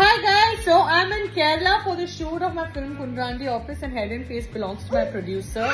Hi guys, so I'm in Kerala for the shoot of my film Kundrandi Office and Head and Face belongs to my producer,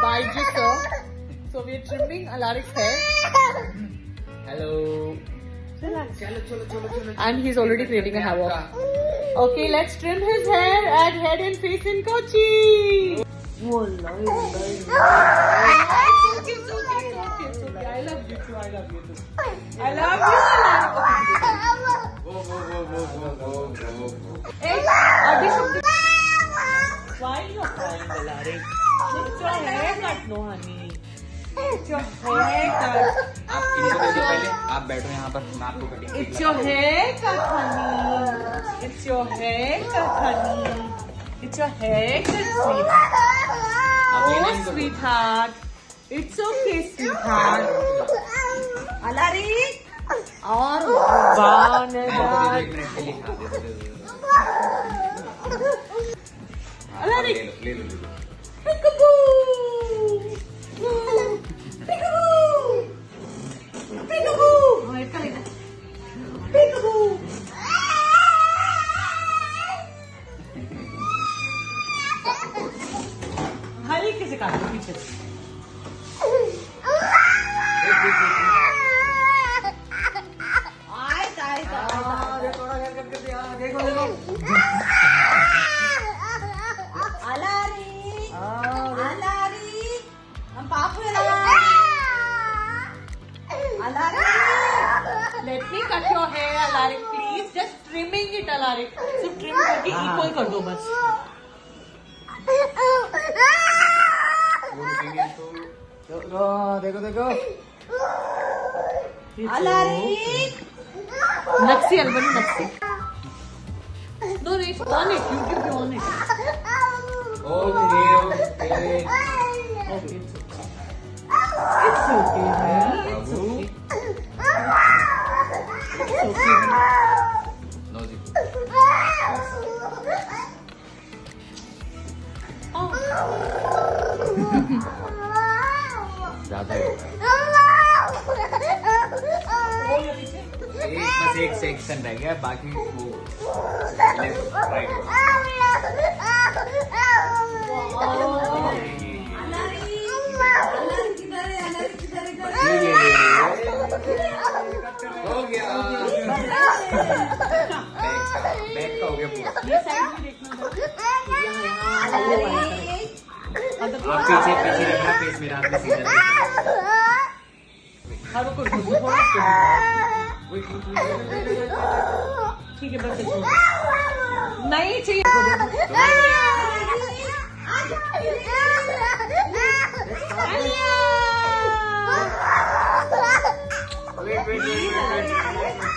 Baiju sir. So we're trimming Alaric's hair Hello. and he's already creating a havoc. Okay, let's trim his hair at Head and Face in Kochi. It's I love you too, I love you too. I love you, I love you. Go, go, go, go, go, go, go, go. Hey, audition. Why you crying, Alaric? It's your haircut, no honey. It's your haircut. आप पहले आप बैठो यहाँ पर मैं आपको cutting It's your haircut, honey. It's your haircut, honey. It's your haircut, sweetheart. Oh, sweetheart. It's okay, okay. और दे दो, दे दो। हाँ, अब ले लो ले लो Alaric, let me cut your hair, Alaric, please. Just trimming it, Alaric. So trim करके equal कर दो बस. तो देखो देखो Alaric. Naksi, Albani, Naksi. No, it's on it. You give me on it. Okay, it's okay. It's okay, no जी. ज़्यादा. एक बस एक सेक्शन रह गया बाकी वो लेफ़्ट राइट बैक का हो गया पूरा आप पीछे पीछे रखना फेस मेरा आपने सीधा देखना हाँ रुको रुको ठीक है बस नहीं चाहिए wait wait wait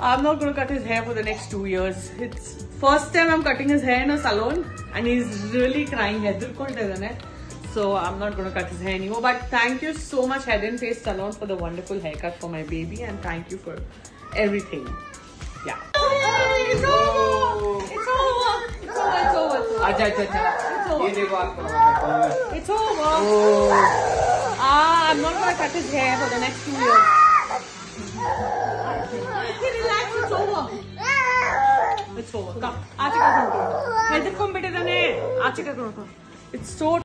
I'm not going to cut his hair for the next two years. It's first time I'm cutting his hair in a salon, and he's really crying. Head isn't it? So I'm not going to cut his hair anymore. But thank you so much, Head and Face Salon, for the wonderful haircut for my baby, and thank you for everything. Yeah. It's over. It's over. It's over. It's over. It's over. अच्छा अच्छा अच्छा ये देखो आपको It's over. Ah, I'm not gonna cut his hair for the next two years. Over. Come. Achika, come, करो. Health come Achika, come, आचे It's so